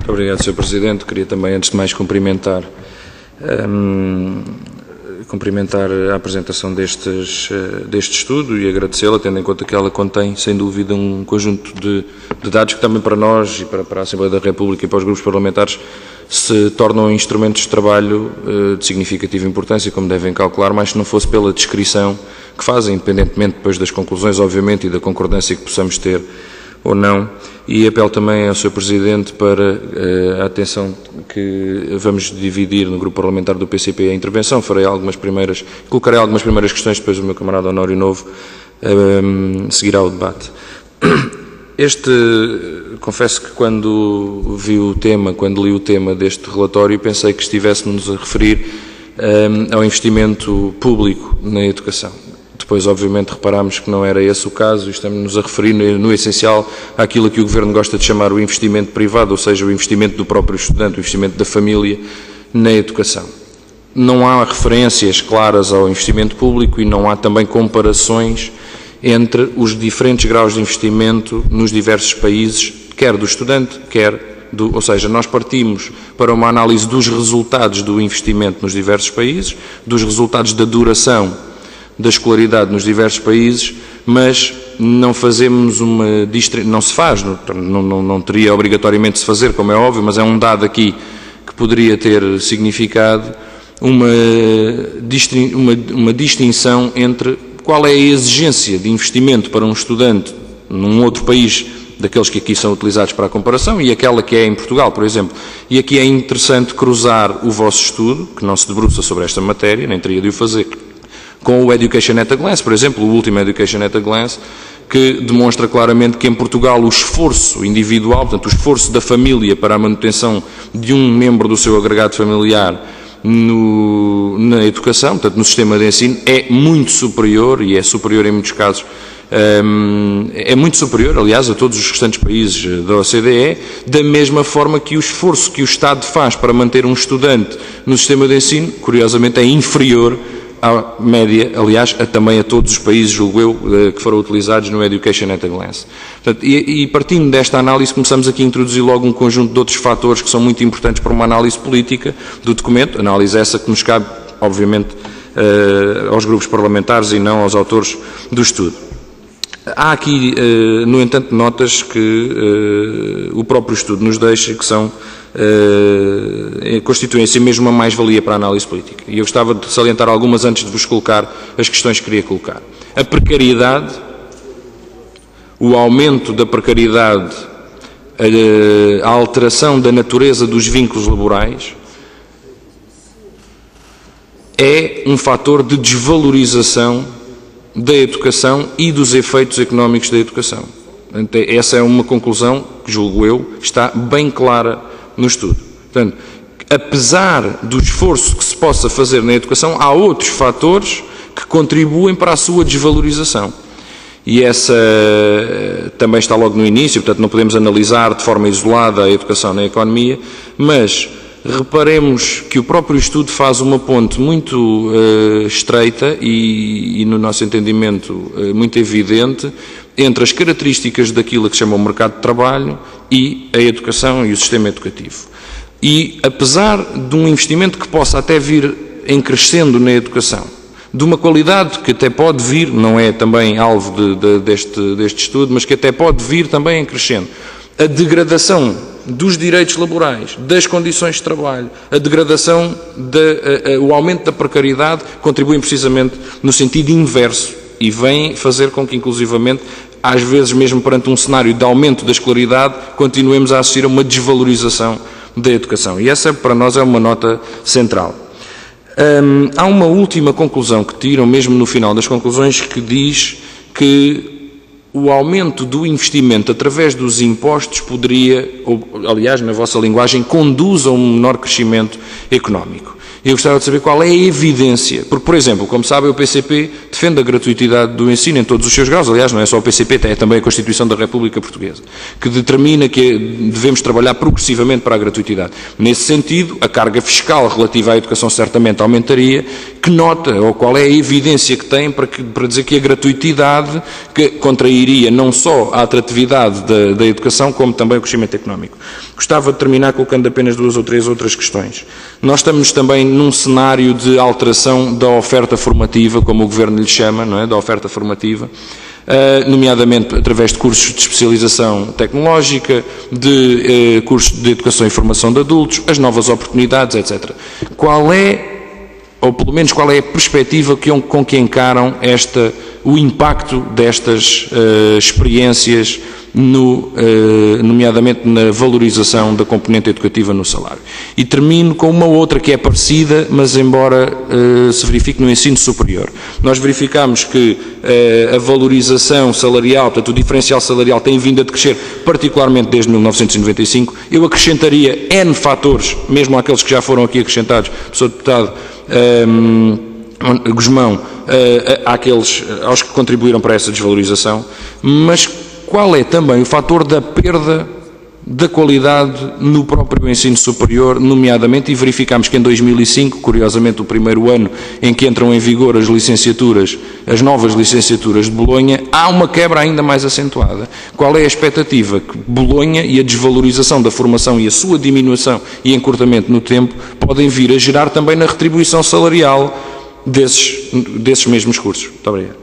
Muito obrigado, Sr. Presidente. Queria também, antes de mais, cumprimentar, um, cumprimentar a apresentação destes, uh, deste estudo e agradecê-la, tendo em conta que ela contém, sem dúvida, um conjunto de, de dados que também para nós e para, para, a Assembleia da República e para os grupos parlamentares se tornam instrumentos de trabalho uh, de significativa importância, como devem calcular, mas se não fosse pela descrição que fazem, independentemente depois das conclusões, obviamente, e da concordância que possamos ter ou não, e apelo também ao Sr. Presidente para uh, a atenção que vamos dividir no Grupo Parlamentar do PCP a intervenção, farei algumas primeiras, colocarei algumas primeiras questões, depois o meu camarada Honório Novo uh, seguirá o debate. Este, confesso que quando vi o tema, quando li o tema deste relatório, pensei que estivéssemos a referir um, ao investimento público na educação. Depois, obviamente, reparámos que não era esse o caso e estamos-nos a referir, no, essencial, àquilo que o Governo gosta de chamar o investimento privado, ou seja, o investimento do próprio estudante, o investimento da família na educação. Não há referências claras ao investimento público e não há também comparações entre os diferentes graus de investimento nos diversos países, quer do estudante, quer do, ou seja, nós partimos para uma análise dos resultados do investimento nos diversos países, dos resultados da duração da escolaridade nos diversos países, mas não fazemos uma não se faz, não, não, não teria obrigatoriamente de se fazer, como é óbvio, mas é um dado aqui que poderia ter significado uma, uma, uma distinção entre qual é a exigência de investimento para um estudante num outro país daqueles que aqui são utilizados para a comparação e aquela que é em Portugal, por exemplo. E aqui é interessante cruzar o vosso estudo, que não se debruça sobre esta matéria, nem teria de o fazer, com o Education at a Glance, por exemplo, o último Education at a Glance, que demonstra claramente que em Portugal o esforço individual, portanto, o esforço da família para a manutenção de um membro do seu agregado familiar no, na educação, portanto, no sistema de ensino, é muito superior, e é superior em muitos casos, um, é muito superior, aliás, a todos os restantes países da OCDE, da mesma forma que o esforço que o Estado faz para manter um estudante no sistema de ensino, curiosamente, é inferior à média, aliás, a, também a todos os países, julgo eu, eh, que foram utilizados no Education at a Glance. Portanto, e, e, partindo desta análise, começamos aqui a introduzir logo um conjunto de outros fatores que são muito importantes para uma análise política do documento, análise essa que nos cabe, obviamente, uh, aos grupos parlamentares e não aos autores do estudo. Há aqui, uh, no entanto, notas que o próprio estudo nos deixa, que são uh, constituem em si mesmo uma mais-valia para a análise política. E eu gostava de salientar algumas antes de vos colocar as questões que queria colocar. A precariedade, o aumento da precariedade, a, a alteração da natureza dos vínculos laborais, é um fator de desvalorização da educação e dos efeitos económicos da educação. Essa é uma conclusão que, julgo eu, está bem clara no estudo. Portanto, apesar do esforço que se possa fazer na educação, há outros fatores que contribuem para a sua desvalorização. E essa eh, também está logo no início, portanto não podemos analisar de forma isolada a educação na economia, mas reparemos que o próprio estudo faz uma ponte muito uh, estreita e, e, no nosso entendimento, uh, muito evidente entre as características daquilo que se chama o mercado de trabalho e a educação e o sistema educativo. E apesar de um investimento que possa até vir em crescendo na educação, de uma qualidade que até pode vir, não é também alvo de, de, deste, deste estudo, mas que até pode vir também em crescendo, a degradação dos direitos laborais, das condições de trabalho, a degradação, de, a, a, o aumento da precariedade contribuem precisamente no sentido inverso e vêm fazer com que, inclusivamente, às vezes mesmo perante um cenário de aumento da escolaridade, continuemos a assistir a uma desvalorização da educação. E essa, para nós, é uma nota central. Hum, há uma última conclusão que tiram, mesmo no final das conclusões, que diz que o aumento do investimento através dos impostos poderia, ou, aliás, na vossa linguagem, conduz a um menor crescimento económico. Eu gostava de saber qual é a evidência, porque, por exemplo, como sabem, o PCP defende a gratuitidade do ensino em todos os seus graus, aliás, não é só o PCP, é também a Constituição da República Portuguesa, que determina que devemos trabalhar progressivamente para a gratuitidade. Nesse sentido, a carga fiscal relativa à educação certamente aumentaria. Que nota, ou qual é a evidência que tem para, que, para dizer que a gratuitidade que contrairia não só a atratividade da, da educação, como também o crescimento económico? Gostava de terminar colocando apenas duas ou três outras questões. Nós estamos também num cenário de alteração da oferta formativa, como o Governo lhe chama, não é? da oferta formativa, uh, nomeadamente através de cursos de especialização tecnológica, de uh, cursos de educação e formação de adultos, as novas oportunidades, etc. Qual é, ou pelo menos qual é a perspectiva com que encaram esta, o impacto destas uh, experiências no, eh, nomeadamente na valorização da componente educativa no salário. E termino com uma outra que é parecida, mas embora eh, se verifique no ensino superior. Nós verificamos que eh, a valorização salarial, portanto o diferencial salarial tem vindo a crescer, particularmente desde 1995. Eu acrescentaria N fatores, mesmo aqueles que já foram aqui acrescentados, Sr. Deputado, um, Guzmão, uh, àqueles, aos que contribuíram para essa desvalorização, mas qual é também o fator da perda da qualidade no próprio ensino superior, nomeadamente, e verificamos que em 2005, curiosamente o primeiro ano em que entram em vigor as licenciaturas, as novas licenciaturas de Bolonha, há uma quebra ainda mais acentuada. Qual é a expectativa que Bolonha e a desvalorização da formação e a sua diminuição e encurtamento no tempo podem vir a gerar também na retribuição salarial desses, desses mesmos cursos? Muito obrigado.